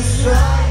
this right.